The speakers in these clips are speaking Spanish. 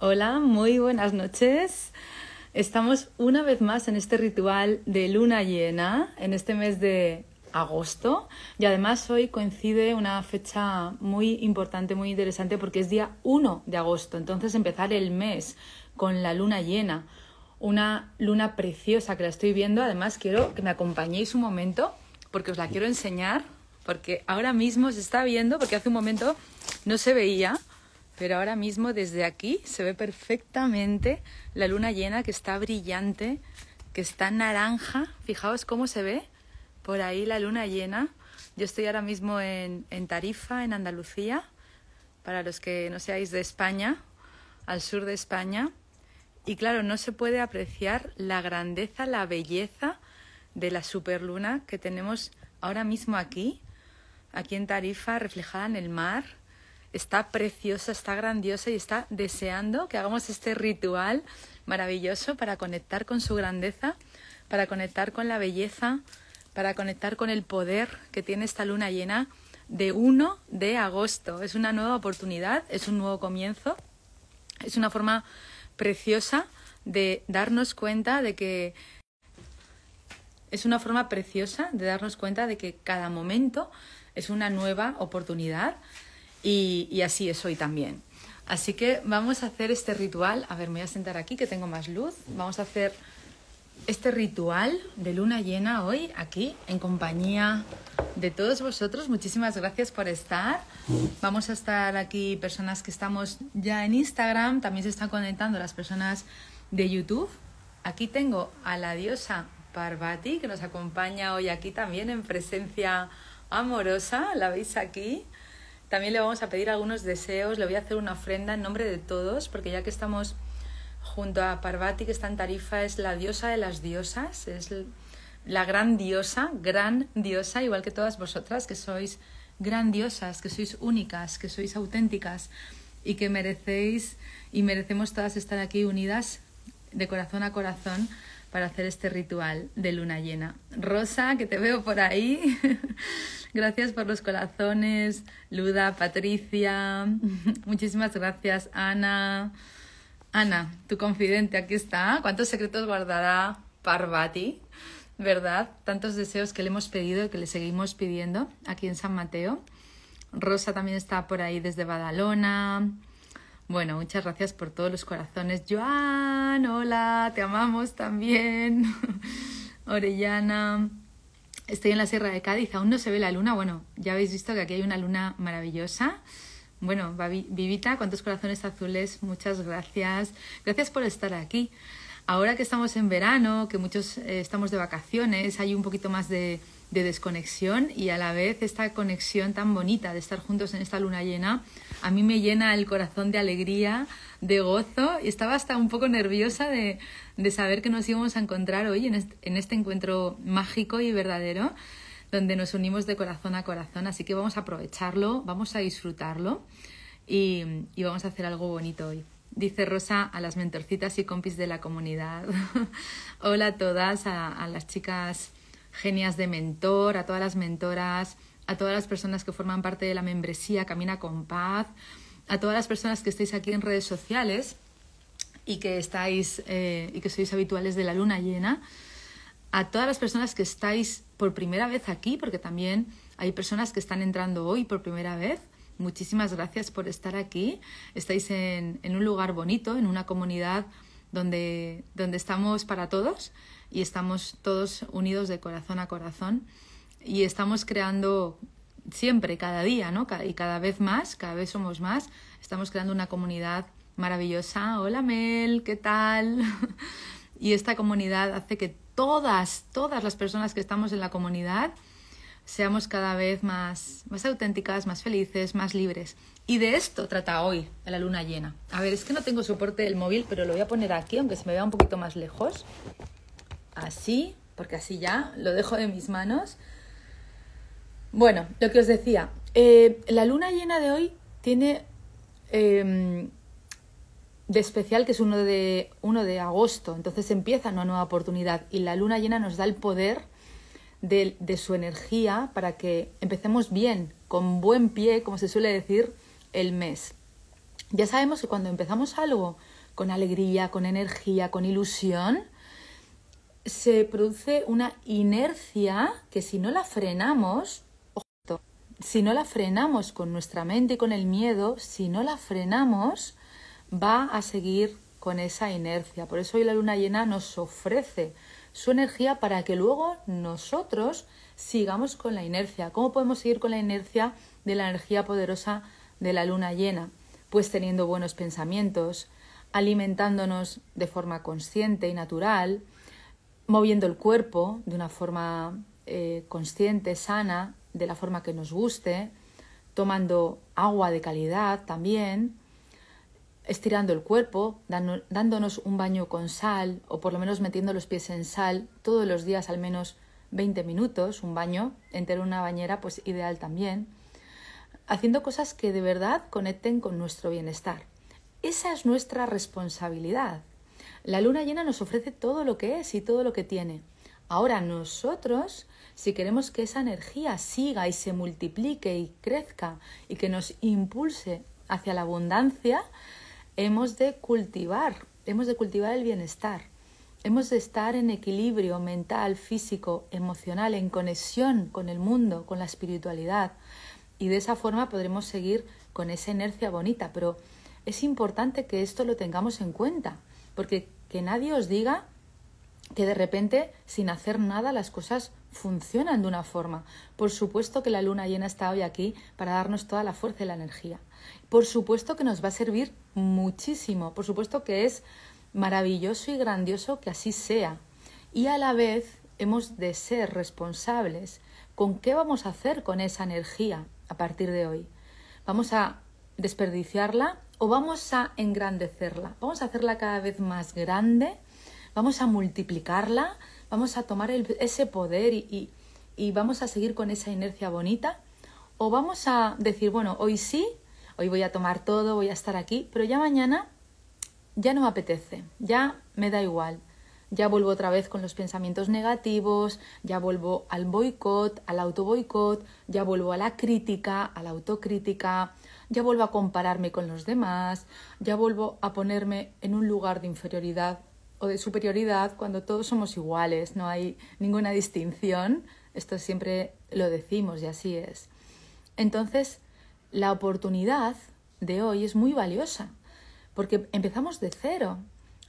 Hola, muy buenas noches. Estamos una vez más en este ritual de luna llena, en este mes de agosto. Y además hoy coincide una fecha muy importante, muy interesante, porque es día 1 de agosto. Entonces empezar el mes con la luna llena. Una luna preciosa que la estoy viendo. Además quiero que me acompañéis un momento, porque os la quiero enseñar, porque ahora mismo se está viendo, porque hace un momento no se veía pero ahora mismo desde aquí se ve perfectamente la luna llena que está brillante, que está naranja. Fijaos cómo se ve por ahí la luna llena. Yo estoy ahora mismo en, en Tarifa, en Andalucía, para los que no seáis de España, al sur de España. Y claro, no se puede apreciar la grandeza, la belleza de la superluna que tenemos ahora mismo aquí, aquí en Tarifa, reflejada en el mar está preciosa, está grandiosa y está deseando que hagamos este ritual maravilloso para conectar con su grandeza, para conectar con la belleza, para conectar con el poder que tiene esta luna llena de 1 de agosto. Es una nueva oportunidad, es un nuevo comienzo, es una forma preciosa de darnos cuenta de que es una forma preciosa de darnos cuenta de que cada momento es una nueva oportunidad y, así es hoy también. Así que vamos a hacer este ritual. A ver, me voy a sentar aquí que tengo más luz. Vamos a hacer este ritual de luna llena hoy aquí en compañía de todos vosotros. Muchísimas gracias por estar. Vamos a estar aquí personas que estamos ya en Instagram. También se están conectando las personas de YouTube. Aquí tengo a la diosa Parvati que nos acompaña hoy aquí también en presencia amorosa. La veis aquí. También le vamos a pedir algunos deseos, le voy a hacer una ofrenda en nombre de todos, porque ya que estamos junto a Parvati, que está en Tarifa, es la diosa de las diosas, es la gran diosa, gran diosa, igual que todas vosotras, que sois grandiosas, que sois únicas, que sois auténticas y que merecéis y merecemos todas estar aquí unidas de corazón a corazón para hacer este ritual de luna llena. Rosa, que te veo por ahí. Gracias por los corazones, Luda, Patricia. Muchísimas gracias, Ana. Ana, tu confidente, aquí está. ¿Cuántos secretos guardará Parvati? ¿Verdad? Tantos deseos que le hemos pedido y que le seguimos pidiendo aquí en San Mateo. Rosa también está por ahí desde Badalona. Bueno, muchas gracias por todos los corazones. Joan, hola, te amamos también. Orellana. Estoy en la Sierra de Cádiz, aún no se ve la luna. Bueno, ya habéis visto que aquí hay una luna maravillosa. Bueno, Vivita, cuántos corazones azules, muchas gracias. Gracias por estar aquí. Ahora que estamos en verano, que muchos eh, estamos de vacaciones, hay un poquito más de, de desconexión y a la vez esta conexión tan bonita de estar juntos en esta luna llena, a mí me llena el corazón de alegría, de gozo y estaba hasta un poco nerviosa de, de saber que nos íbamos a encontrar hoy en este, este encuentro mágico y verdadero donde nos unimos de corazón a corazón, así que vamos a aprovecharlo, vamos a disfrutarlo y, y vamos a hacer algo bonito hoy. Dice Rosa a las mentorcitas y compis de la comunidad. Hola a todas, a las chicas genias de mentor, a todas las mentoras, a todas las personas que forman parte de la membresía Camina con Paz, a todas las personas que estáis aquí en redes sociales y que estáis eh, y que sois habituales de la luna llena, a todas las personas que estáis por primera vez aquí, porque también hay personas que están entrando hoy por primera vez. Muchísimas gracias por estar aquí. Estáis en, en un lugar bonito, en una comunidad donde, donde estamos para todos y estamos todos unidos de corazón a corazón y estamos creando siempre, cada día, ¿no? Y cada vez más, cada vez somos más, estamos creando una comunidad maravillosa. Hola Mel, ¿qué tal? y esta comunidad hace que todas, todas las personas que estamos en la comunidad seamos cada vez más, más auténticas, más felices, más libres. Y de esto trata hoy la luna llena. A ver, es que no tengo soporte del móvil, pero lo voy a poner aquí, aunque se me vea un poquito más lejos así, porque así ya lo dejo de mis manos. Bueno, lo que os decía, eh, la luna llena de hoy tiene em, de especial que es uno de, uno de agosto, entonces empieza una nueva oportunidad y la luna llena nos da el poder de, de su energía para que empecemos bien, con buen pie, como se suele decir, el mes. Ya sabemos que cuando empezamos algo con alegría, con energía, con ilusión, se produce una inercia que si no la frenamos, si no la frenamos con nuestra mente y con el miedo, si no la frenamos, va a seguir con esa inercia. Por eso hoy la luna llena nos ofrece su energía para que luego nosotros sigamos con la inercia. ¿Cómo podemos seguir con la inercia de la energía poderosa de la luna llena? Pues teniendo buenos pensamientos, alimentándonos de forma consciente y natural, moviendo el cuerpo de una forma eh, consciente, sana, de la forma que nos guste, tomando agua de calidad también, estirando el cuerpo, dándonos un baño con sal o por lo menos metiendo los pies en sal todos los días al menos 20 minutos, un baño entero en una bañera, pues ideal también, haciendo cosas que de verdad conecten con nuestro bienestar. Esa es nuestra responsabilidad. La luna llena nos ofrece todo lo que es y todo lo que tiene. Ahora nosotros, si queremos que esa energía siga y se multiplique y crezca y que nos impulse hacia la abundancia, hemos de cultivar, hemos de cultivar el bienestar. Hemos de estar en equilibrio mental, físico, emocional, en conexión con el mundo, con la espiritualidad. Y de esa forma podremos seguir con esa inercia bonita. Pero es importante que esto lo tengamos en cuenta, porque que nadie os diga que de repente, sin hacer nada, las cosas funcionan de una forma. Por supuesto que la luna llena está hoy aquí para darnos toda la fuerza y la energía. Por supuesto que nos va a servir muchísimo. Por supuesto que es maravilloso y grandioso que así sea. Y a la vez hemos de ser responsables con qué vamos a hacer con esa energía a partir de hoy. ¿Vamos a desperdiciarla o vamos a engrandecerla? ¿Vamos a hacerla cada vez más grande? ¿Vamos a multiplicarla? ¿Vamos a tomar ese poder y, vamos a seguir con esa inercia bonita? ¿O vamos a decir, bueno, hoy sí, hoy voy a tomar todo, voy a estar aquí, pero ya mañana ya no apetece, ya me da igual, ya vuelvo otra vez con los pensamientos negativos, ya vuelvo al boicot, al autoboicot, ya vuelvo a la crítica, a la autocrítica, ya vuelvo a compararme con los demás, ya vuelvo a ponerme en un lugar de inferioridad o de superioridad cuando todos somos iguales, no hay ninguna distinción. Esto siempre lo decimos y así es. Entonces, la oportunidad de hoy es muy valiosa porque empezamos de cero.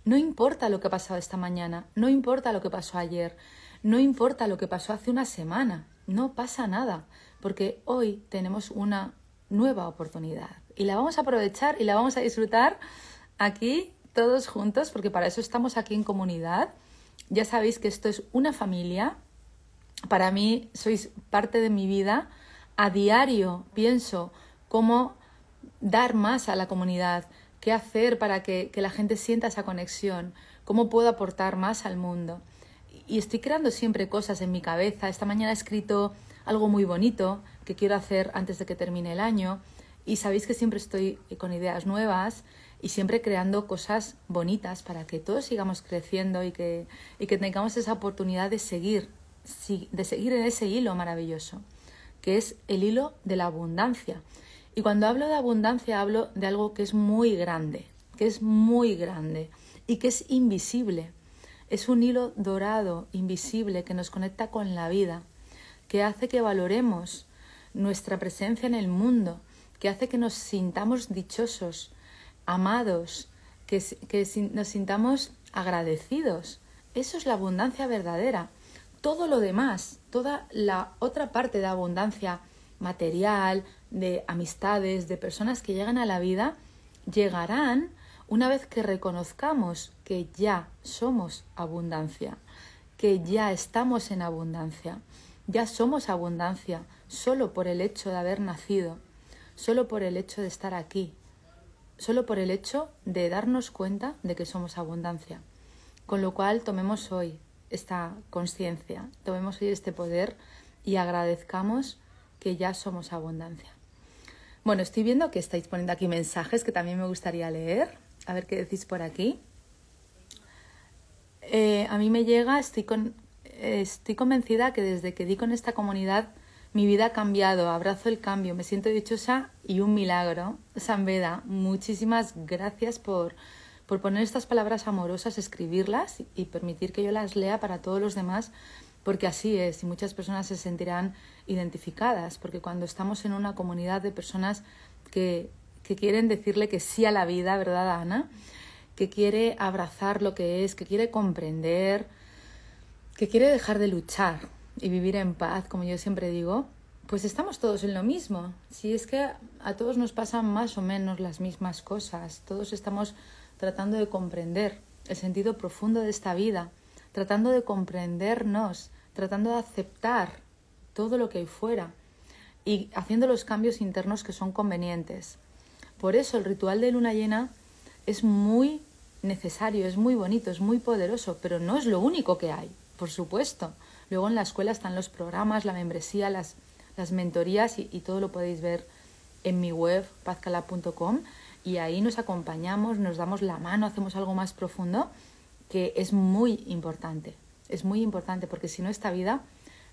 No importa lo que ha pasado esta mañana, no importa lo que pasó ayer, no importa lo que pasó hace una semana, no pasa nada, porque hoy tenemos una nueva oportunidad y la vamos a aprovechar y la vamos a disfrutar aquí todos juntos, porque para eso estamos aquí en comunidad. Ya sabéis que esto es una familia. Para mí sois parte de mi vida. A diario pienso cómo dar más a la comunidad, qué hacer para que, la gente sienta esa conexión, cómo puedo aportar más al mundo. Y estoy creando siempre cosas en mi cabeza. Esta mañana he escrito algo muy bonito que quiero hacer antes de que termine el año. Y sabéis que siempre estoy con ideas nuevas y siempre creando cosas bonitas para que todos sigamos creciendo y que, y que tengamos esa oportunidad de seguir, de seguir en ese hilo maravilloso, que es el hilo de la abundancia. Y cuando hablo de abundancia hablo de algo que es muy grande, que es muy grande y que es invisible. Es un hilo dorado, invisible, que nos conecta con la vida, que hace que valoremos nuestra presencia en el mundo, que hace que nos sintamos dichosos, amados, que, que nos sintamos agradecidos. Eso es la abundancia verdadera. Todo lo demás, toda la otra parte de abundancia material, de amistades, de personas que llegan a la vida, llegarán una vez que reconozcamos que ya somos abundancia, que ya estamos en abundancia, ya somos abundancia solo por el hecho de haber nacido, solo por el hecho de estar aquí, solo por el hecho de darnos cuenta de que somos abundancia. Con lo cual tomemos hoy esta conciencia, tomemos hoy este poder y agradezcamos que ya somos abundancia. Bueno, estoy viendo que estáis poniendo aquí mensajes que también me gustaría leer. A ver qué decís por aquí. Eh, a mí me llega, estoy, con, estoy convencida que desde que di con esta comunidad Mi vida ha cambiado, abrazo el cambio, me siento dichosa y un milagro. San Beda, muchísimas gracias por, por poner estas palabras amorosas, escribirlas y permitir que yo las lea para todos los demás, porque así es y muchas personas se sentirán identificadas, porque cuando estamos en una comunidad de personas que, que quieren decirle que sí a la vida, ¿verdad, Ana? Que quiere abrazar lo que es, que quiere comprender, que quiere dejar de luchar y vivir en paz, como yo siempre digo, pues estamos todos en lo mismo. Si es que a todos nos pasan más o menos las mismas cosas, todos estamos tratando de comprender el sentido profundo de esta vida, tratando de comprendernos, tratando de aceptar todo lo que hay fuera y haciendo los cambios internos que son convenientes. Por eso el ritual de luna llena es muy necesario, es muy bonito, es muy poderoso, pero no es lo único que hay, por supuesto. Luego en la escuela están los programas, la membresía, las, las mentorías y, todo lo podéis ver en mi web pazcala.com y ahí nos acompañamos, nos damos la mano, hacemos algo más profundo que es muy importante. Es muy importante porque si no esta vida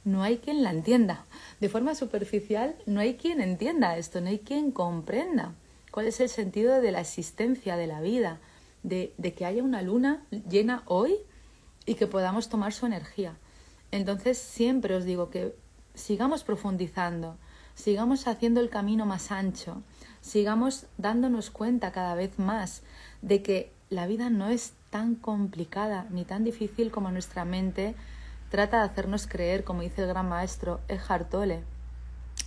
no hay quien la entienda. De forma superficial no hay quien entienda esto, no hay quien comprenda cuál es el sentido de la existencia de la vida, de, que haya una luna llena hoy y que podamos tomar su energía. Entonces siempre os digo que sigamos profundizando, sigamos haciendo el camino más ancho, sigamos dándonos cuenta cada vez más de que la vida no es tan complicada ni tan difícil como nuestra mente trata de hacernos creer, como dice el gran maestro Eckhart Tolle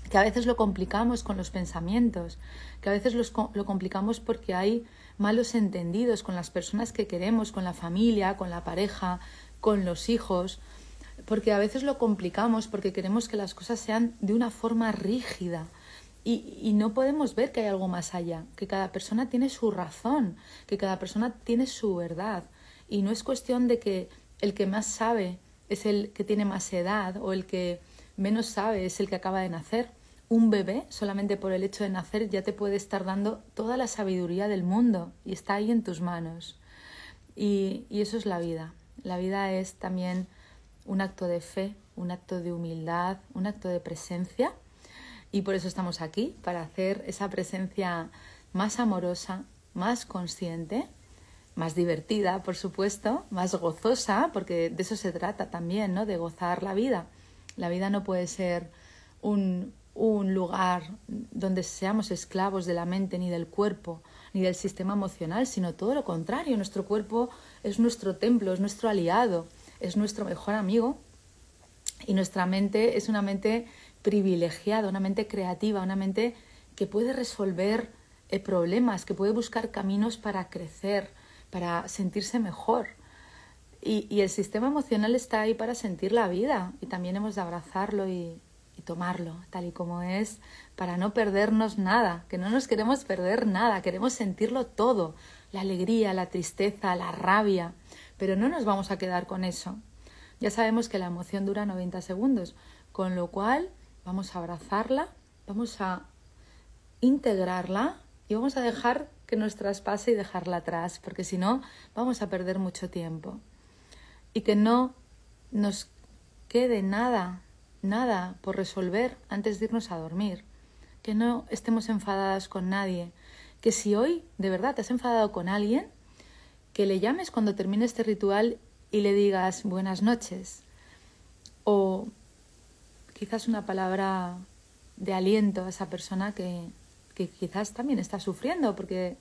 que a veces lo complicamos con los pensamientos, que a veces lo complicamos porque hay malos entendidos con las personas que queremos, con la familia, con la pareja, con los hijos, porque a veces lo complicamos porque queremos que las cosas sean de una forma rígida y, y no podemos ver que hay algo más allá, que cada persona tiene su razón, que cada persona tiene su verdad y no es cuestión de que el que más sabe es el que tiene más edad o el que menos sabe es el que acaba de nacer un bebé, solamente por el hecho de nacer, ya te puede estar dando toda la sabiduría del mundo y está ahí en tus manos. Y, eso es la vida. La vida es también un acto de fe, un acto de humildad, un acto de presencia. Y por eso estamos aquí, para hacer esa presencia más amorosa, más consciente, más divertida, por supuesto, más gozosa, porque de eso se trata también, ¿no? De gozar la vida. La vida no puede ser un, un lugar donde seamos esclavos de la mente ni del cuerpo ni del sistema emocional, sino todo lo contrario. Nuestro cuerpo es nuestro templo, es nuestro aliado, es nuestro mejor amigo y nuestra mente es una mente privilegiada, una mente creativa, una mente que puede resolver eh, problemas, que puede buscar caminos para crecer, para sentirse mejor. Y, y el sistema emocional está ahí para sentir la vida y también hemos de abrazarlo y, y tomarlo tal y como es para no perdernos nada, que no nos queremos perder nada, queremos sentirlo todo, la alegría, la tristeza, la rabia, pero no nos vamos a quedar con eso. Ya sabemos que la emoción dura 90 segundos, con lo cual vamos a abrazarla, vamos a integrarla y vamos a dejar que nos traspase y dejarla atrás, porque si no vamos a perder mucho tiempo. Y que no nos quede nada nada por resolver antes de irnos a dormir, que no estemos enfadadas con nadie, que si hoy de verdad te has enfadado con alguien, que le llames cuando termine este ritual y le digas buenas noches o quizás una palabra de aliento a esa persona que, que quizás también está sufriendo porque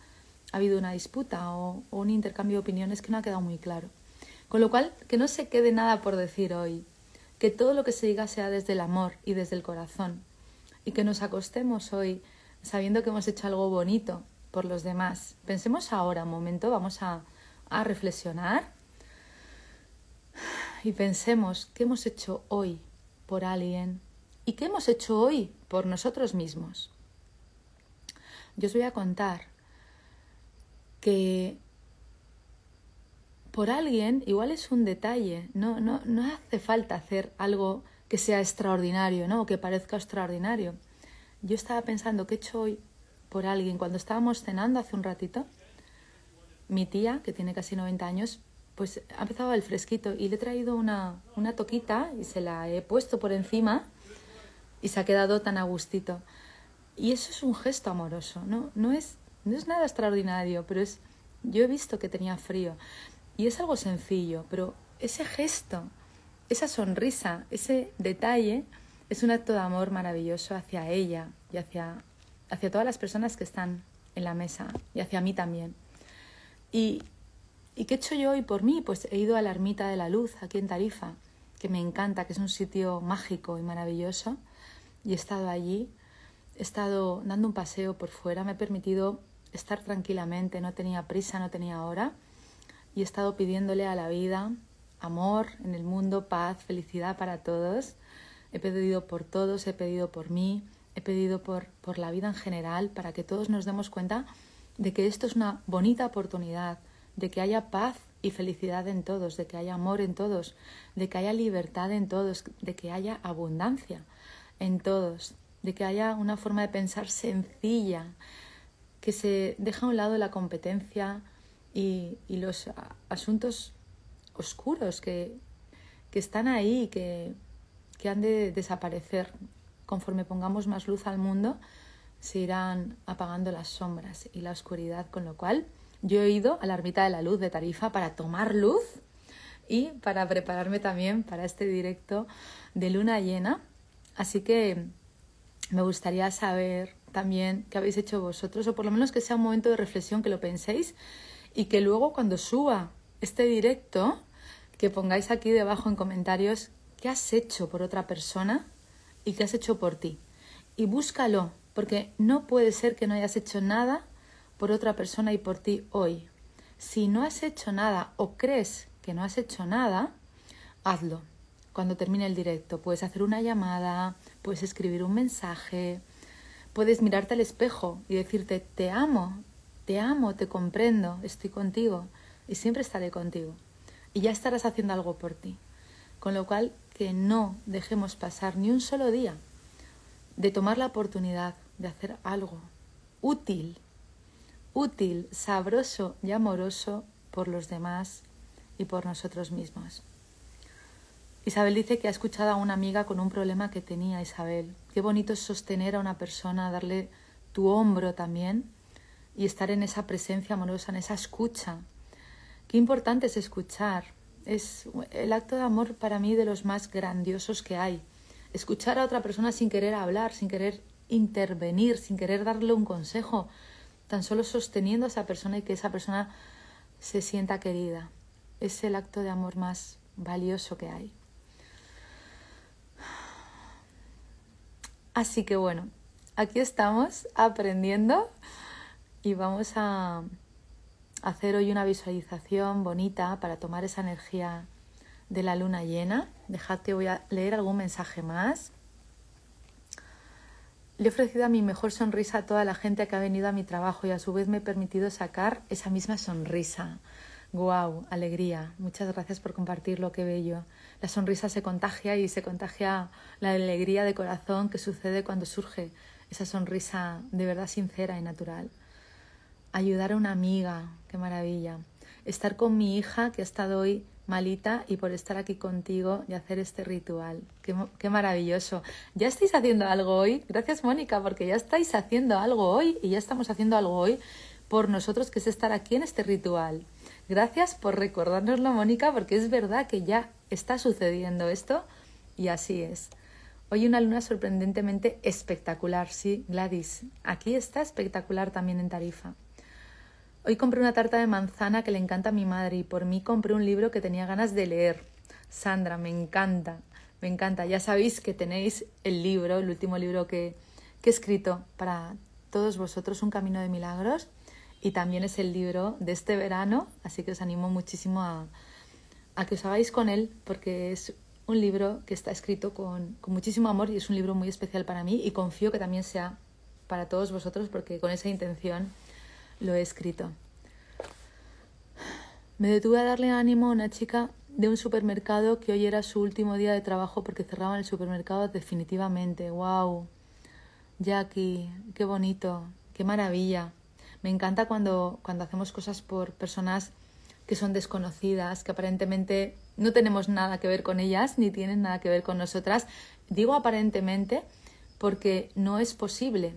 ha habido una disputa o, o un intercambio de opiniones que no ha quedado muy claro. Con lo cual, que no se quede nada por decir hoy, que todo lo que se diga sea desde el amor y desde el corazón y que nos acostemos hoy sabiendo que hemos hecho algo bonito por los demás. Pensemos ahora un momento, vamos a, a reflexionar y pensemos qué hemos hecho hoy por alguien y qué hemos hecho hoy por nosotros mismos. Yo os voy a contar que por alguien, igual es un detalle, no, no, no hace falta hacer algo que sea extraordinario, ¿no? O que parezca extraordinario. Yo estaba pensando qué he hecho hoy por alguien cuando estábamos cenando hace un ratito. Mi tía, que tiene casi 90 años, pues ha empezado el fresquito y le he traído una, una toquita y se la he puesto por encima y se ha quedado tan a gustito. Y eso es un gesto amoroso, ¿no? No es, no es nada extraordinario, pero es... Yo he visto que tenía frío y es algo sencillo, pero ese gesto, esa sonrisa, ese detalle es un acto de amor maravilloso hacia ella y hacia, hacia todas las personas que están en la mesa y hacia mí también. Y, ¿Y qué he hecho yo hoy por mí? Pues he ido a la Ermita de la Luz, aquí en Tarifa, que me encanta, que es un sitio mágico y maravilloso, y he estado allí, he estado dando un paseo por fuera, me he permitido estar tranquilamente, no tenía prisa, no tenía hora, y he estado pidiéndole a la vida amor en el mundo, paz, felicidad para todos. He pedido por todos, he pedido por mí, he pedido por la vida en general, para que todos nos demos cuenta de que esto es una bonita oportunidad de que haya paz y felicidad en todos, de que haya amor en todos, de que haya libertad en todos, de que haya abundancia en todos, de que haya una forma de pensar sencilla, que se deja a un lado la competencia y, los asuntos oscuros que, que están ahí, que, que han de desaparecer. Conforme pongamos más luz al mundo, se irán apagando las sombras y la oscuridad, con lo cual yo he ido a la ermita de la luz de Tarifa para tomar luz y para prepararme también para este directo de luna llena. Así que me gustaría saber también qué habéis hecho vosotros, o por lo menos que sea un momento de reflexión, que lo penséis y que luego cuando suba este directo, que pongáis aquí debajo en comentarios qué has hecho por otra persona y qué has hecho por ti. Y búscalo, porque no puede ser que no hayas hecho nada por otra persona y por ti hoy. Si no has hecho nada o crees que no has hecho nada, hazlo. Cuando termine el directo, puedes hacer una llamada, puedes escribir un mensaje, puedes mirarte al espejo y decirte, te amo, te amo, te comprendo, estoy contigo y siempre estaré contigo. Y ya estarás haciendo algo por ti. Con lo cual, que no dejemos pasar ni un solo día de tomar la oportunidad de hacer algo útil útil, sabroso y amoroso por los demás y por nosotros mismos. Isabel dice que ha escuchado a una amiga con un problema que tenía Isabel. Qué bonito es sostener a una persona, darle tu hombro también y estar en esa presencia amorosa, en esa escucha. Qué importante es escuchar. Es el acto de amor para mí de los más grandiosos que hay. Escuchar a otra persona sin querer hablar, sin querer intervenir, sin querer darle un consejo, tan solo sosteniendo a esa persona y que esa persona se sienta querida. Es el acto de amor más valioso que hay. Así que bueno, aquí estamos aprendiendo y vamos a hacer hoy una visualización bonita para tomar esa energía de la luna llena. Dejad que voy a leer algún mensaje más. Le he ofrecido a mi mejor sonrisa a toda la gente que ha venido a mi trabajo y a su vez me he permitido sacar esa misma sonrisa. ¡Guau! Alegría. Muchas gracias por compartirlo, qué bello. La sonrisa se contagia y se contagia la alegría de corazón que sucede cuando surge esa sonrisa de verdad sincera y natural. Ayudar a una amiga, qué maravilla. Estar con mi hija que ha estado hoy malita y por estar aquí contigo y hacer este ritual. Qué, maravilloso. ¿Ya estáis haciendo algo hoy? Gracias Mónica, porque ya estáis haciendo algo hoy y ya estamos haciendo algo hoy por nosotros, que es estar aquí en este ritual. Gracias por recordárnoslo, Mónica, porque es verdad que ya está sucediendo esto y así es. Hoy una luna sorprendentemente espectacular, sí, Gladys. Aquí está espectacular también en Tarifa. Hoy compré una tarta de manzana que le encanta a mi madre y por mí compré un libro que tenía ganas de leer. Sandra, me encanta, me encanta. Ya sabéis que tenéis el libro, el último libro que, he escrito para todos vosotros, Un Camino de Milagros, y también es el libro de este verano, así que os animo muchísimo a, que os hagáis con él, porque es un libro que está escrito con, con muchísimo amor y es un libro muy especial para mí y confío que también sea para todos vosotros, porque con esa intención lo he escrito. Me detuve a darle ánimo a una chica de un supermercado que hoy era su último día de trabajo porque cerraban el supermercado definitivamente. ¡Wow! Jackie, qué bonito, qué maravilla. Me encanta cuando, cuando hacemos cosas por personas que son desconocidas, que aparentemente no tenemos nada que ver con ellas ni tienen nada que ver con nosotras. Digo aparentemente porque no es posible.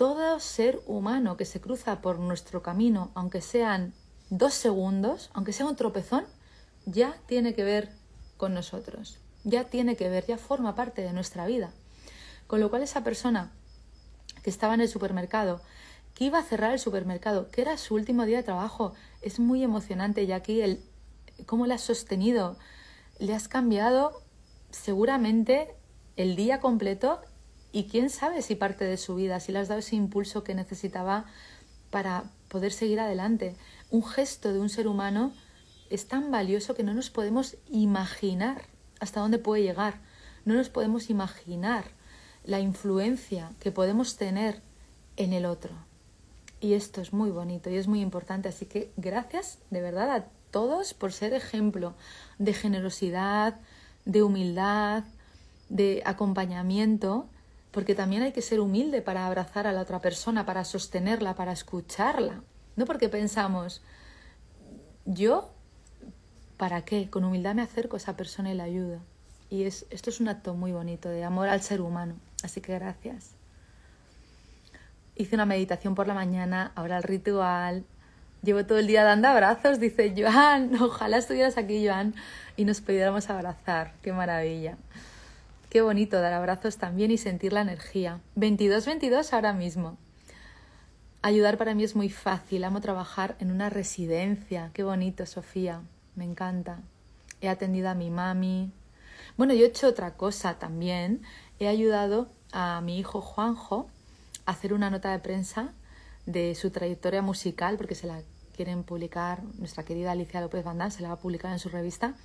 Todo ser humano que se cruza por nuestro camino, aunque sean dos segundos, aunque sea un tropezón, ya tiene que ver con nosotros, ya tiene que ver, ya forma parte de nuestra vida. Con lo cual esa persona que estaba en el supermercado, que iba a cerrar el supermercado, que era su último día de trabajo, es muy emocionante y aquí el cómo le has sostenido, le has cambiado seguramente el día completo y quién sabe si parte de su vida, si le has dado ese impulso que necesitaba para poder seguir adelante. Un gesto de un ser humano es tan valioso que no nos podemos imaginar hasta dónde puede llegar. No nos podemos imaginar la influencia que podemos tener en el otro. Y esto es muy bonito y es muy importante. Así que gracias de verdad a todos por ser ejemplo de generosidad, de humildad, de acompañamiento, porque también hay que ser humilde para abrazar a la otra persona, para sostenerla, para escucharla. No porque pensamos, yo, ¿para qué? Con humildad me acerco a esa persona y la ayudo. Y es, esto es un acto muy bonito de amor al ser humano. Así que gracias. Hice una meditación por la mañana, ahora el ritual, Llevo todo el día dando abrazos, dice Joan. Ojalá estuvieras aquí, Joan, y nos pudiéramos abrazar. Qué maravilla. Qué bonito dar abrazos también y sentir la energía. 22-22 ahora mismo. Ayudar para mí es muy fácil. Amo trabajar en una residencia. Qué bonito, Sofía. Me encanta. He atendido a mi mami. Bueno, yo he hecho otra cosa también. He ayudado a mi hijo Juanjo a hacer una nota de prensa de su trayectoria musical, porque se la quieren publicar, nuestra querida Alicia López Bandán se la va a publicar en su revista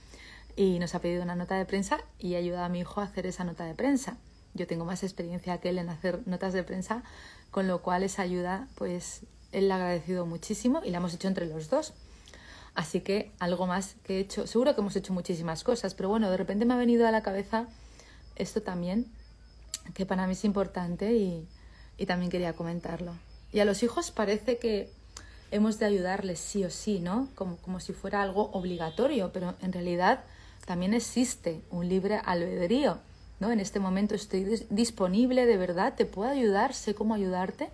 y nos ha pedido una nota de prensa y he ayudado a mi hijo a hacer esa nota de prensa. Yo tengo más experiencia que él en hacer notas de prensa, con lo cual esa ayuda, pues él la ha agradecido muchísimo y la hemos hecho entre los dos. Así que algo más que he hecho, seguro que hemos hecho muchísimas cosas, pero bueno, de repente me ha venido a la cabeza esto también, que para mí es importante y, y también quería comentarlo. Y a los hijos parece que hemos de ayudarles sí o sí, ¿no? Como, como si fuera algo obligatorio, pero en realidad también existe un libre albedrío, ¿no? En este momento estoy disponible, de verdad, te puedo ayudar, sé cómo ayudarte.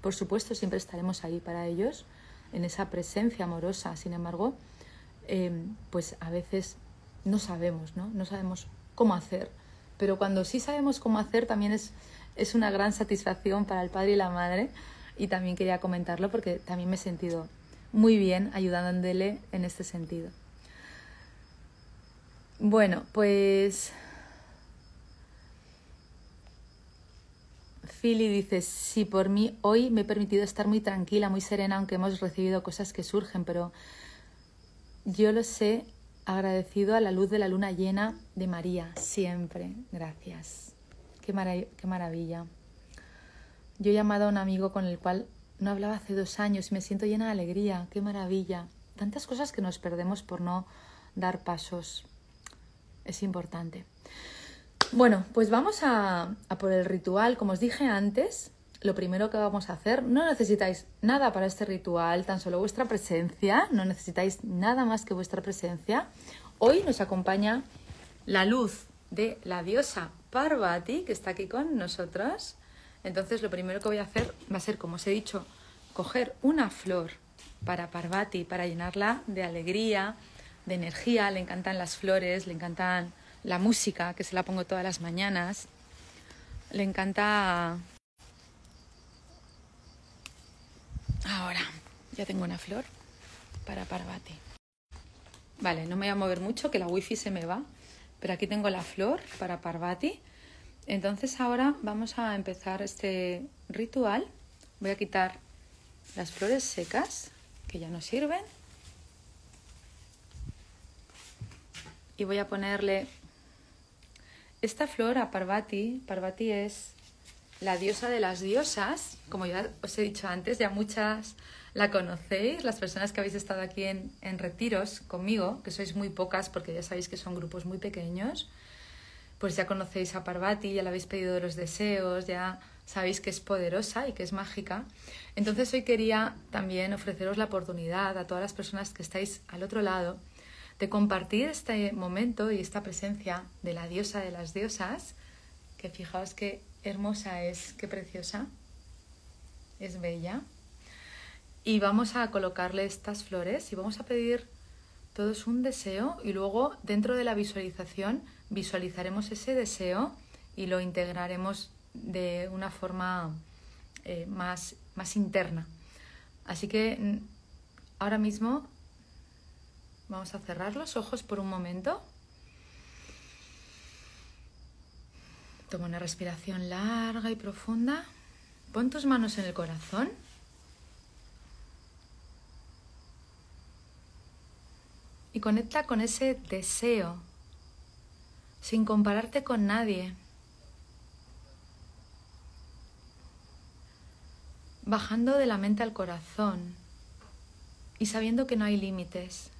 Por supuesto, siempre estaremos ahí para ellos, en esa presencia amorosa. Sin embargo, em, pues a veces no sabemos, ¿no? No sabemos cómo hacer. Pero cuando sí sabemos cómo hacer, también es, es una gran satisfacción para el padre y la madre y también quería comentarlo porque también me he sentido muy bien ayudándole en este sentido. Bueno, pues Philly dice, sí, por mí hoy me he permitido estar muy tranquila, muy serena, aunque hemos recibido cosas que surgen, pero yo lo sé agradecido a la luz de la luna llena de María, siempre. Gracias. Qué, qué maravilla. Yo he llamado a un amigo con el cual no hablaba hace dos años y me siento llena de alegría. ¡Qué maravilla! Tantas cosas que nos perdemos por no dar pasos. Es importante. Bueno, pues vamos a, por el ritual. Como os dije antes, lo primero que vamos a hacer, no necesitáis nada para este ritual, tan solo vuestra presencia, no necesitáis nada más que vuestra presencia. Hoy nos acompaña la luz de la diosa Parvati, que está aquí con nosotros. Entonces lo primero que voy a hacer va a ser, como os he dicho, coger una flor para Parvati, para llenarla de alegría, de energía. Le encantan las flores, le encantan la música, que se la pongo todas las mañanas. Le encanta... Ahora, ya tengo una flor para Parvati. Vale, no me voy a mover mucho, que la wifi se me va. Pero aquí tengo la flor para Parvati entonces ahora vamos a empezar este ritual. Voy a quitar las flores secas que ya no sirven. Y voy a ponerle esta flor a Parvati. Parvati es la diosa de las diosas. Como ya os he dicho antes, ya muchas la conocéis, las personas que habéis estado aquí en, retiros conmigo, que sois muy pocas porque ya sabéis que son grupos muy pequeños pues ya conocéis a Parvati, ya le habéis pedido los deseos, ya sabéis que es poderosa y que es mágica. Entonces hoy quería también ofreceros la oportunidad a todas las personas que estáis al otro lado de compartir este momento y esta presencia de la diosa de las diosas, que fijaos que hermosa es, qué preciosa. Es bella. Y vamos a colocarle estas flores y vamos a pedir todos un deseo y luego dentro de la visualización visualizaremos ese deseo y lo integraremos de una forma eh, más, más interna. Así que mm, ahora mismo vamos a cerrar los ojos por un momento. Toma una respiración larga y profunda. Pon tus manos en el corazón. Y conecta con ese deseo, sin compararte con nadie. Bajando de la mente al corazón y sabiendo que no hay límites.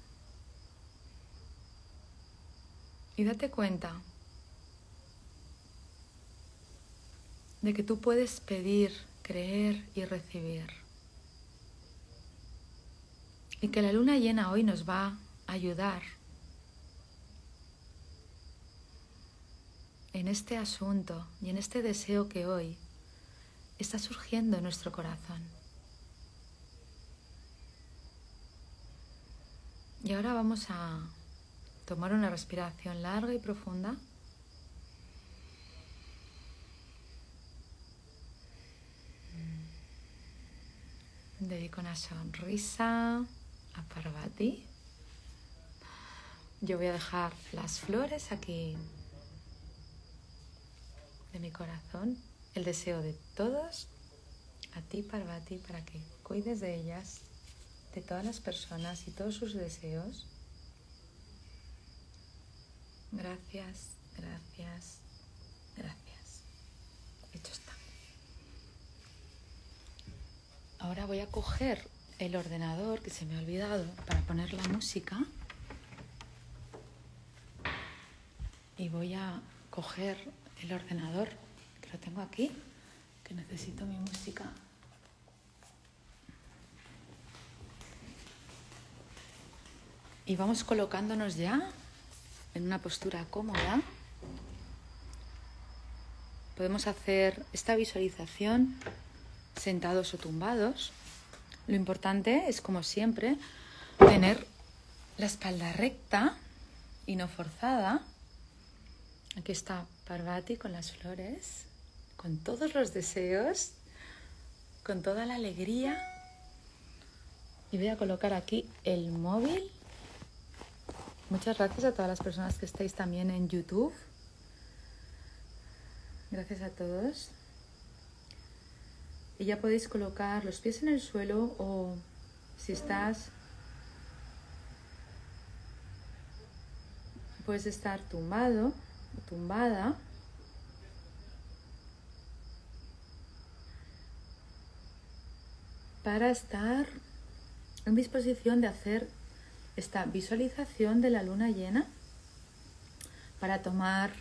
Y date cuenta de que tú puedes pedir, creer y recibir. Y que la luna llena hoy nos va a ayudar en este asunto y en este deseo que hoy está surgiendo en nuestro corazón. Y ahora vamos a tomar una respiración larga y profunda. Dedico una sonrisa a Parvati. Yo voy a dejar las flores aquí de mi corazón, el deseo de todos, a ti Parvati, para que cuides de ellas, de todas las personas y todos sus deseos. Gracias, gracias, gracias. Hecho está. Ahora voy a coger el ordenador que se me ha olvidado para poner la música. Y voy a coger el ordenador que lo tengo aquí, que necesito mi música. Y vamos colocándonos ya en una postura cómoda. Podemos hacer esta visualización sentados o tumbados. Lo importante es, como siempre, tener la espalda recta y no forzada. Aquí está Parvati con las flores, con todos los deseos, con toda la alegría. Y voy a colocar aquí el móvil. Muchas gracias a todas las personas que estáis también en YouTube. Gracias a todos y ya podéis colocar los pies en el suelo o si estás puedes estar tumbado o tumbada para estar en disposición de hacer esta visualización de la luna llena para tomar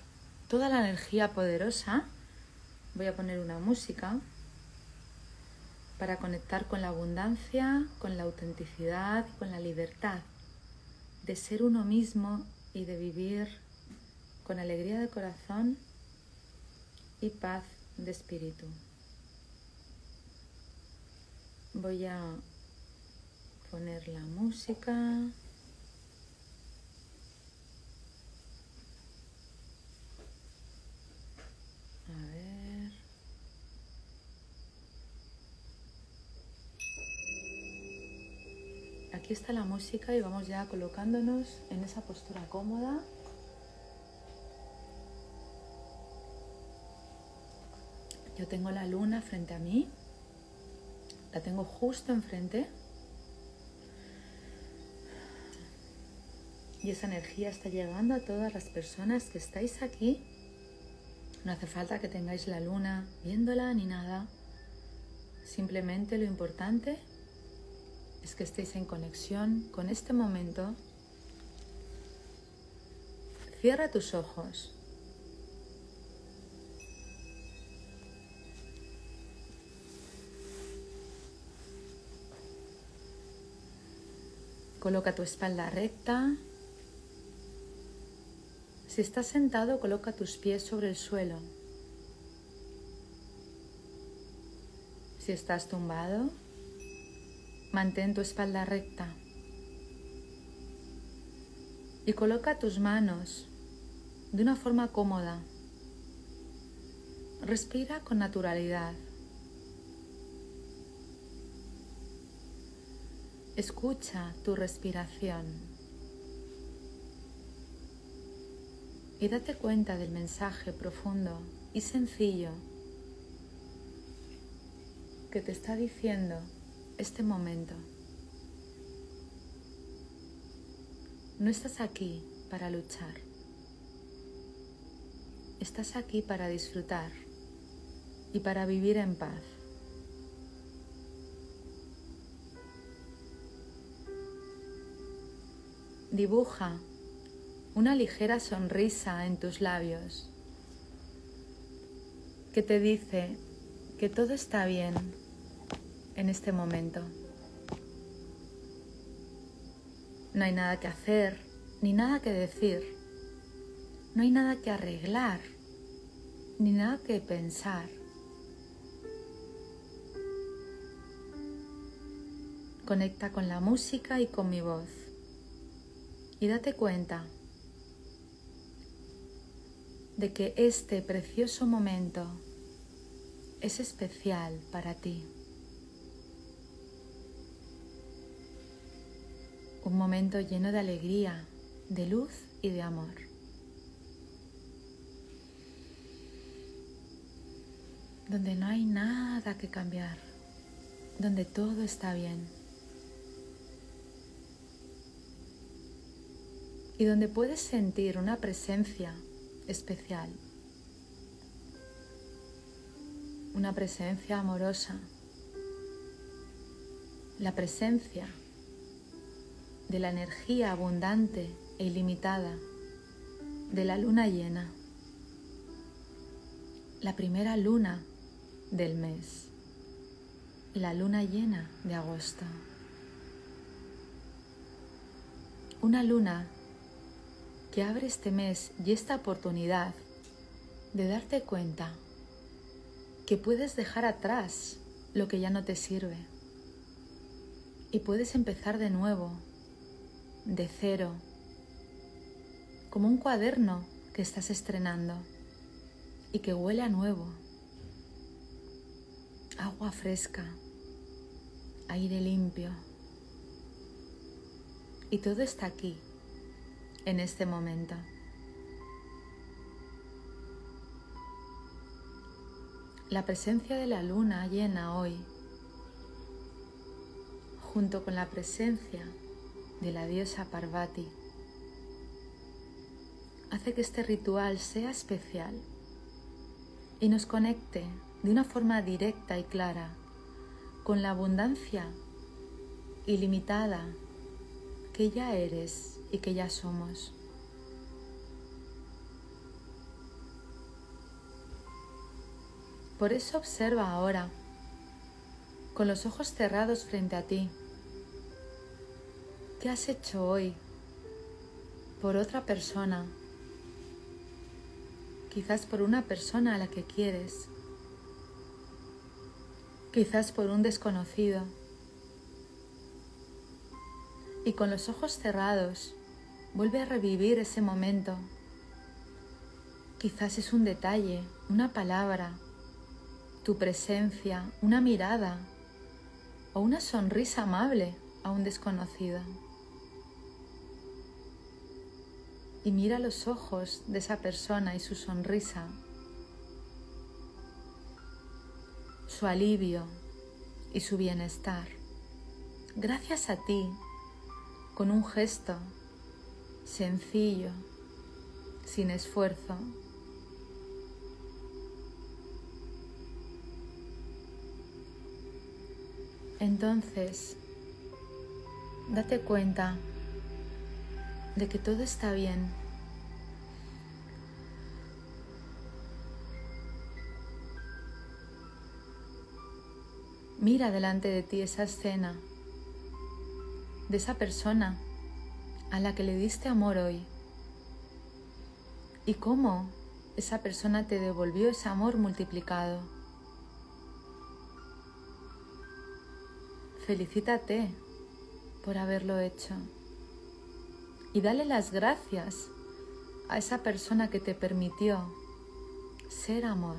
toda la energía poderosa voy a poner una música para conectar con la abundancia, con la autenticidad con la libertad de ser uno mismo y de vivir con alegría de corazón y paz de espíritu. Voy a poner la música. Aquí está la música y vamos ya colocándonos en esa postura cómoda. Yo tengo la luna frente a mí, la tengo justo enfrente y esa energía está llegando a todas las personas que estáis aquí. No hace falta que tengáis la luna viéndola ni nada. Simplemente lo importante es que estéis en conexión con este momento. Cierra tus ojos. Coloca tu espalda recta. Si estás sentado, coloca tus pies sobre el suelo. Si estás tumbado, mantén tu espalda recta y coloca tus manos de una forma cómoda. Respira con naturalidad. Escucha tu respiración y date cuenta del mensaje profundo y sencillo que te está diciendo este momento. No estás aquí para luchar. Estás aquí para disfrutar y para vivir en paz. Dibuja una ligera sonrisa en tus labios que te dice que todo está bien en este momento. No hay nada que hacer, ni nada que decir. No hay nada que arreglar, ni nada que pensar. Conecta con la música y con mi voz. Y date cuenta de que este precioso momento es especial para ti. un momento lleno de alegría, de luz y de amor. Donde no hay nada que cambiar, donde todo está bien. Y donde puedes sentir una presencia especial, una presencia amorosa, la presencia de la energía abundante e ilimitada de la luna llena, la primera luna del mes, la luna llena de agosto. Una luna que abre este mes y esta oportunidad de darte cuenta que puedes dejar atrás lo que ya no te sirve y puedes empezar de nuevo de cero, como un cuaderno que estás estrenando y que huele a nuevo. Agua fresca, aire limpio. Y todo está aquí, en este momento. La presencia de la luna llena hoy, junto con la presencia de la diosa Parvati hace que este ritual sea especial y nos conecte de una forma directa y clara con la abundancia ilimitada que ya eres y que ya somos. Por eso observa ahora, con los ojos cerrados frente a ti, ¿Qué has hecho hoy por otra persona? Quizás por una persona a la que quieres. Quizás por un desconocido. Y con los ojos cerrados, vuelve a revivir ese momento. Quizás es un detalle, una palabra, tu presencia, una mirada o una sonrisa amable a un desconocido. y mira los ojos de esa persona y su sonrisa, su alivio y su bienestar. Gracias a ti, con un gesto sencillo, sin esfuerzo. Entonces, date cuenta de que todo está bien. Mira delante de ti esa escena de esa persona a la que le diste amor hoy y cómo esa persona te devolvió ese amor multiplicado. felicítate por haberlo hecho y dale las gracias a esa persona que te permitió ser amor.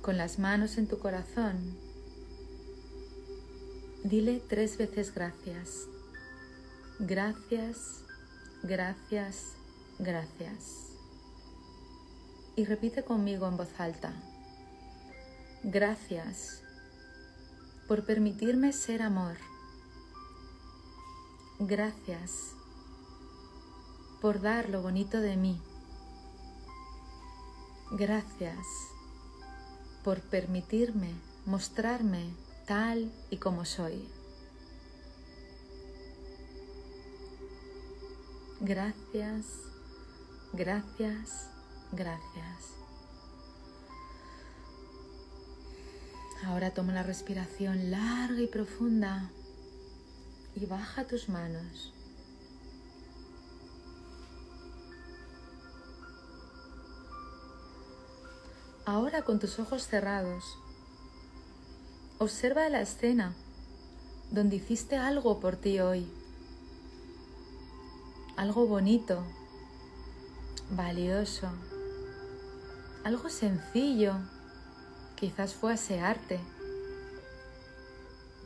Con las manos en tu corazón, dile tres veces gracias. Gracias, gracias, gracias. Y repite conmigo en voz alta. Gracias por permitirme ser amor. Gracias por dar lo bonito de mí. Gracias por permitirme mostrarme tal y como soy. Gracias, gracias, gracias. Ahora toma la respiración larga y profunda y baja tus manos. Ahora con tus ojos cerrados, observa la escena donde hiciste algo por ti hoy. Algo bonito, valioso, algo sencillo Quizás fue asearte,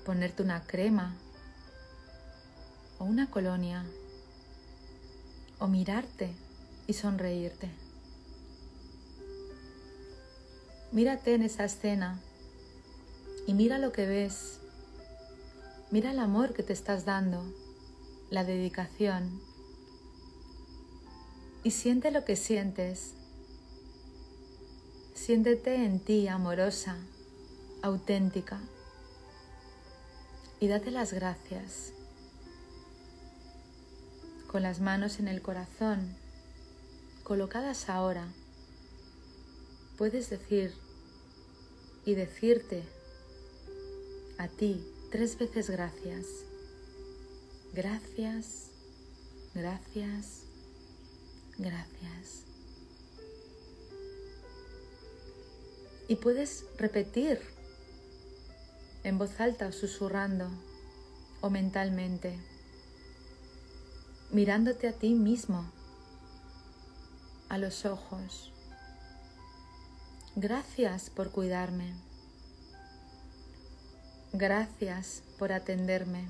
ponerte una crema o una colonia, o mirarte y sonreírte. Mírate en esa escena y mira lo que ves. Mira el amor que te estás dando, la dedicación. Y siente lo que sientes Siéntete en ti amorosa, auténtica y date las gracias. Con las manos en el corazón, colocadas ahora, puedes decir y decirte a ti tres veces gracias. Gracias, gracias, gracias. Y puedes repetir en voz alta o susurrando o mentalmente, mirándote a ti mismo, a los ojos. Gracias por cuidarme. Gracias por atenderme.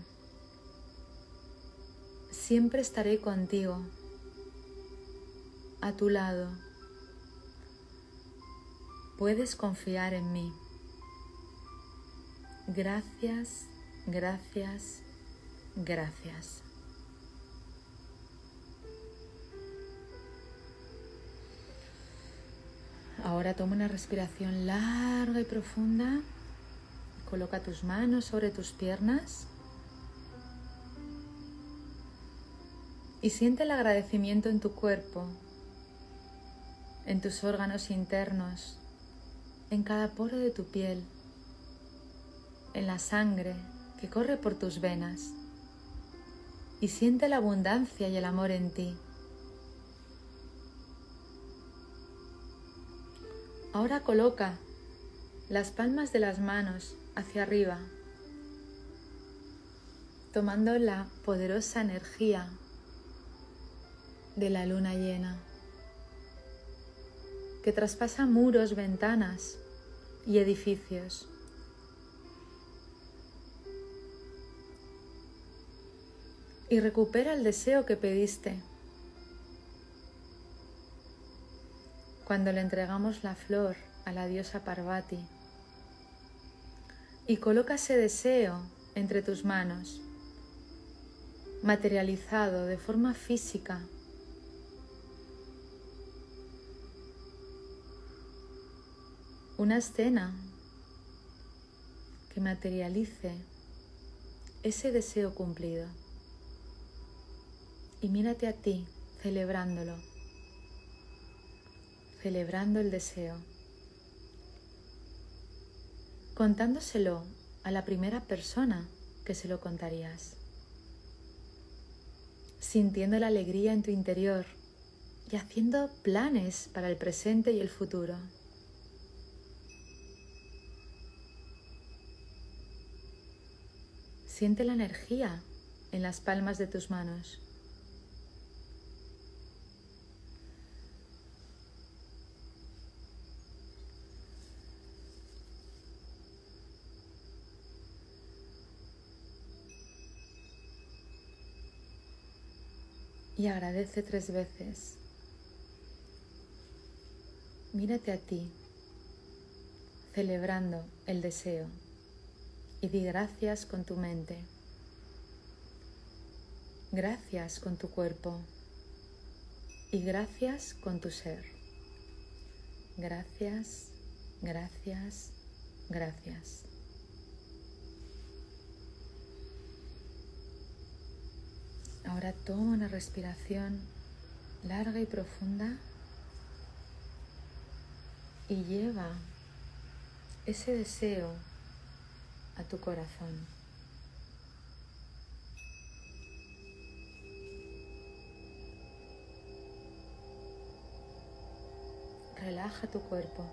Siempre estaré contigo, a tu lado Puedes confiar en mí. Gracias, gracias, gracias. Ahora toma una respiración larga y profunda. Coloca tus manos sobre tus piernas. Y siente el agradecimiento en tu cuerpo, en tus órganos internos, en cada poro de tu piel, en la sangre que corre por tus venas y siente la abundancia y el amor en ti. Ahora coloca las palmas de las manos hacia arriba, tomando la poderosa energía de la luna llena que traspasa muros, ventanas y edificios. Y recupera el deseo que pediste. Cuando le entregamos la flor a la diosa Parvati. Y coloca ese deseo entre tus manos, materializado de forma física una escena que materialice ese deseo cumplido. Y mírate a ti celebrándolo, celebrando el deseo, contándoselo a la primera persona que se lo contarías, sintiendo la alegría en tu interior y haciendo planes para el presente y el futuro. Siente la energía en las palmas de tus manos. Y agradece tres veces. Mírate a ti, celebrando el deseo, y di gracias con tu mente. Gracias con tu cuerpo y gracias con tu ser. Gracias, gracias, gracias. Ahora toma una respiración larga y profunda y lleva ese deseo a tu corazón. Relaja tu cuerpo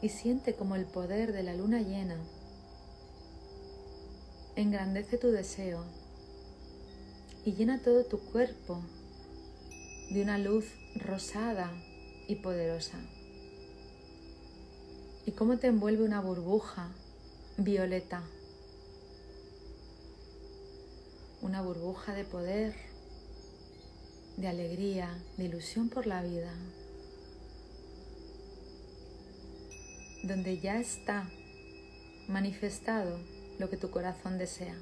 y siente como el poder de la luna llena engrandece tu deseo y llena todo tu cuerpo de una luz rosada y poderosa. Y cómo te envuelve una burbuja violeta, una burbuja de poder, de alegría, de ilusión por la vida, donde ya está manifestado lo que tu corazón desea.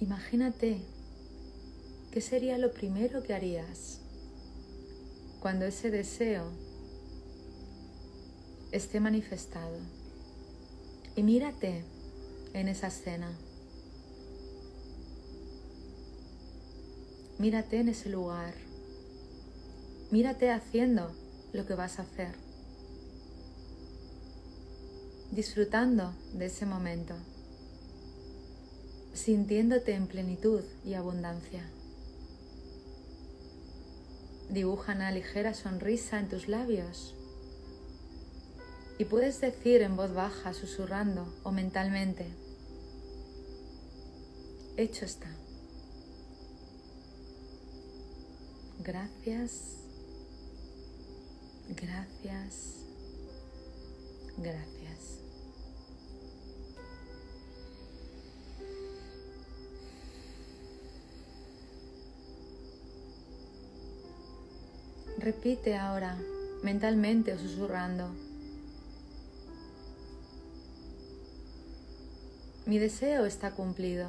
Imagínate qué sería lo primero que harías cuando ese deseo esté manifestado. Y mírate en esa escena. Mírate en ese lugar. Mírate haciendo lo que vas a hacer. Disfrutando de ese momento sintiéndote en plenitud y abundancia. Dibuja una ligera sonrisa en tus labios y puedes decir en voz baja, susurrando o mentalmente, hecho está. Gracias, gracias, gracias. Repite ahora mentalmente o susurrando. Mi deseo está cumplido.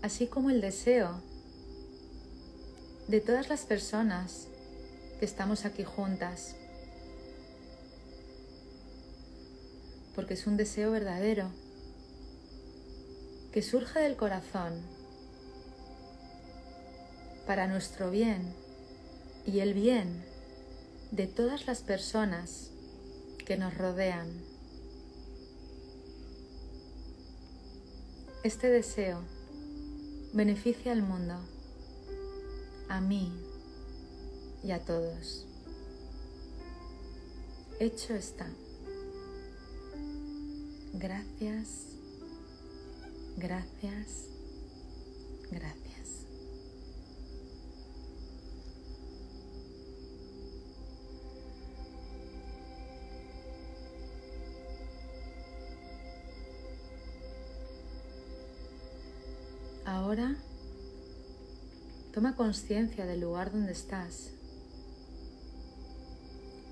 Así como el deseo de todas las personas que estamos aquí juntas. Porque es un deseo verdadero que surge del corazón para nuestro bien y el bien de todas las personas que nos rodean. Este deseo beneficia al mundo, a mí y a todos. Hecho está. Gracias, gracias, gracias. Toma conciencia del lugar donde estás,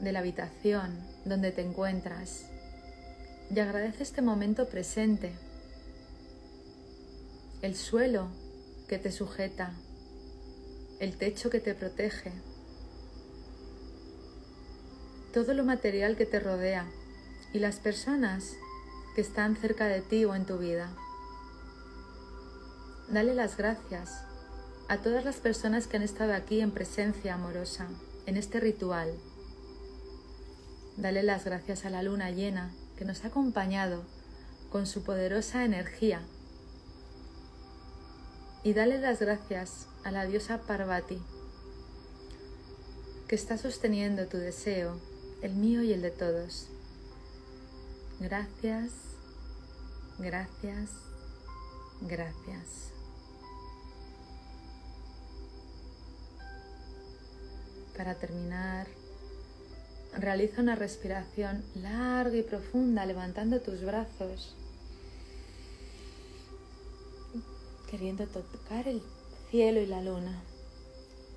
de la habitación donde te encuentras y agradece este momento presente, el suelo que te sujeta, el techo que te protege, todo lo material que te rodea y las personas que están cerca de ti o en tu vida. Dale las gracias a todas las personas que han estado aquí en presencia amorosa, en este ritual. Dale las gracias a la luna llena que nos ha acompañado con su poderosa energía. Y dale las gracias a la diosa Parvati, que está sosteniendo tu deseo, el mío y el de todos. Gracias, gracias, gracias. Para terminar, realiza una respiración larga y profunda levantando tus brazos, queriendo tocar el cielo y la luna.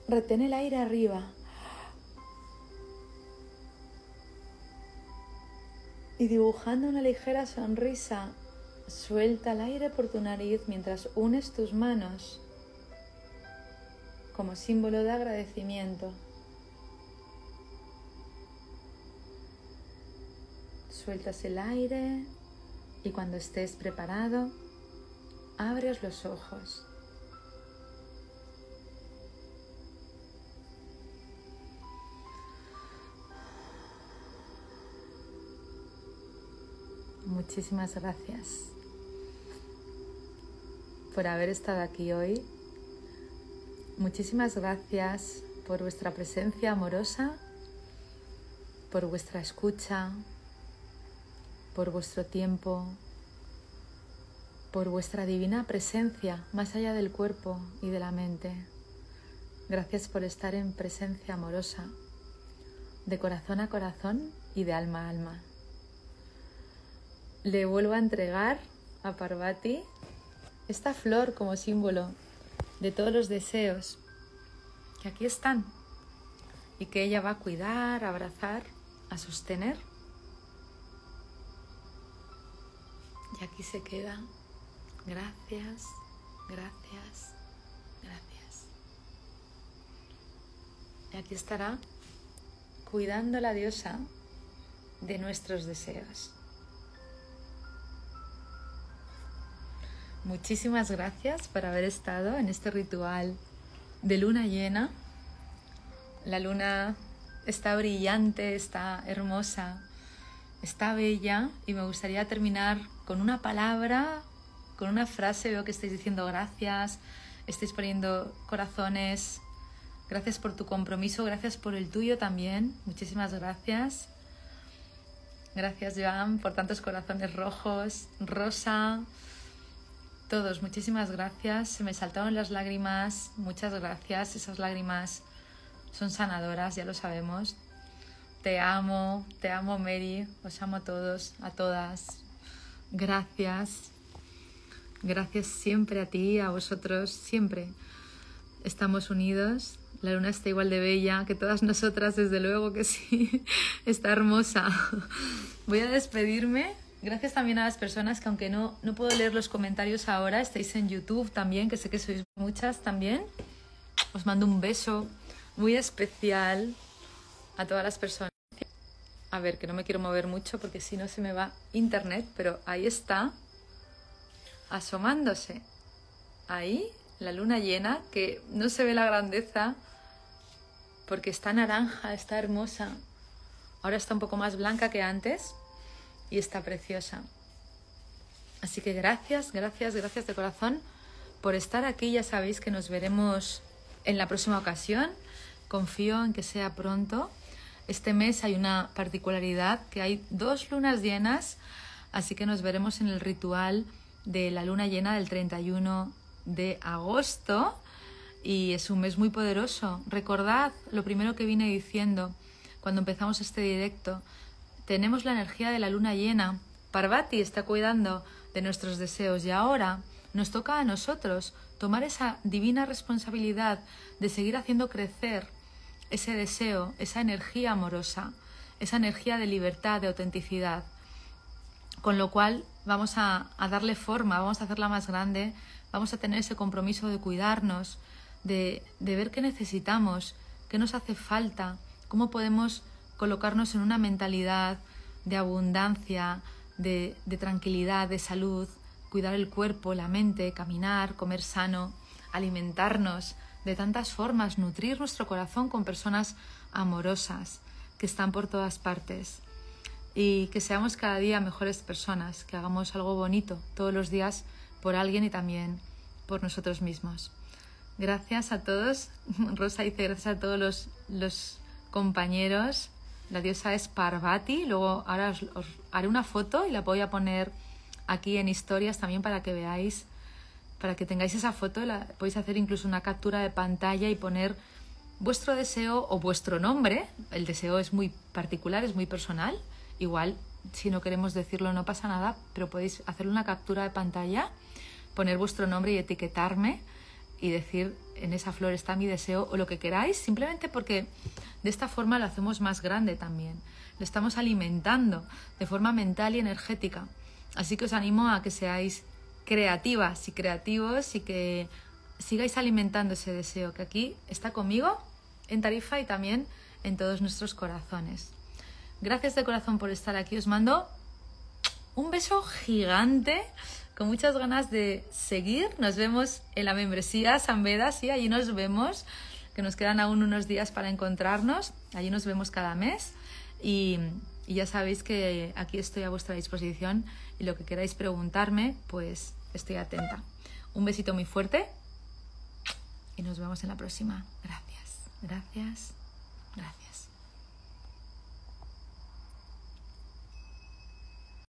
Retén el aire arriba. Y dibujando una ligera sonrisa, suelta el aire por tu nariz mientras unes tus manos como símbolo de agradecimiento. Sueltas el aire y cuando estés preparado, abres los ojos. Muchísimas gracias por haber estado aquí hoy. Muchísimas gracias por vuestra presencia amorosa, por vuestra escucha, por vuestro tiempo, por vuestra divina presencia más allá del cuerpo y de la mente. Gracias por estar en presencia amorosa, de corazón a corazón y de alma a alma le vuelvo a entregar a Parvati esta flor como símbolo de todos los deseos que aquí están y que ella va a cuidar, a abrazar, a sostener. Y aquí se queda. Gracias, gracias, gracias. Y aquí estará cuidando la diosa de nuestros deseos. Muchísimas gracias por haber estado en este ritual de luna llena. La luna está brillante, está hermosa, está bella y me gustaría terminar con una palabra, con una frase. Veo que estáis diciendo gracias, estáis poniendo corazones. Gracias por tu compromiso, gracias por el tuyo también. Muchísimas gracias. Gracias, Joan, por tantos corazones rojos. Rosa, todos, muchísimas gracias. Se me saltaron las lágrimas. Muchas gracias. Esas lágrimas son sanadoras, ya lo sabemos. Te amo, te amo Mary, os amo a todos, a todas. Gracias. Gracias siempre a ti, a vosotros, siempre. Estamos unidos. La luna está igual de bella que todas nosotras, desde luego que sí. Está hermosa. Voy a despedirme Gracias también a las personas que aunque no, no puedo leer los comentarios ahora, estáis en YouTube también, que sé que sois muchas también. Os mando un beso muy especial a todas las personas. A ver, que no me quiero mover mucho porque si no se me va internet, pero ahí está, asomándose. Ahí, la luna llena, que no se ve la grandeza porque está naranja, está hermosa. Ahora está un poco más blanca que antes, y está preciosa. Así que gracias, gracias, gracias de corazón por estar aquí. Ya sabéis que nos veremos en la próxima ocasión. Confío en que sea pronto. Este mes hay una particularidad, que hay dos lunas llenas, así que nos veremos en el ritual de la luna llena del 31 de agosto y es un mes muy poderoso. Recordad lo primero que vine diciendo cuando empezamos este directo, tenemos la energía de la luna llena. Parvati está cuidando de nuestros deseos y ahora nos toca a nosotros tomar esa divina responsabilidad de seguir haciendo crecer ese deseo, esa energía amorosa, esa energía de libertad, de autenticidad. Con lo cual vamos a, darle forma, vamos a hacerla más grande, vamos a tener ese compromiso de cuidarnos, de, ver qué necesitamos, qué nos hace falta, cómo podemos colocarnos en una mentalidad de abundancia, de, tranquilidad, de salud, cuidar el cuerpo, la mente, caminar, comer sano, alimentarnos de tantas formas, nutrir nuestro corazón con personas amorosas que están por todas partes y que seamos cada día mejores personas, que hagamos algo bonito todos los días por alguien y también por nosotros mismos. Gracias a todos. Rosa dice gracias a todos los, los compañeros. La diosa es Parvati. Luego ahora os, os, haré una foto y la voy a poner aquí en historias también para que veáis, para que tengáis esa foto. La, podéis hacer incluso una captura de pantalla y poner vuestro deseo o vuestro nombre. El deseo es muy particular, es muy personal. Igual, si no queremos decirlo no pasa nada, pero podéis hacer una captura de pantalla, poner vuestro nombre y etiquetarme y decir en esa flor está mi deseo o lo que queráis, simplemente porque de esta forma lo hacemos más grande también. Lo estamos alimentando de forma mental y energética. Así que os animo a que seáis creativas y creativos y que sigáis alimentando ese deseo que aquí está conmigo en Tarifa y también en todos nuestros corazones. Gracias de corazón por estar aquí. Os mando un beso gigante con muchas ganas de seguir. Nos vemos en la membresía San Beda, sí, allí nos vemos, que nos quedan aún unos días para encontrarnos. Allí nos vemos cada mes y, y ya sabéis que aquí estoy a vuestra disposición y lo que queráis preguntarme, pues estoy atenta. Un besito muy fuerte y nos vemos en la próxima. Gracias, gracias, gracias.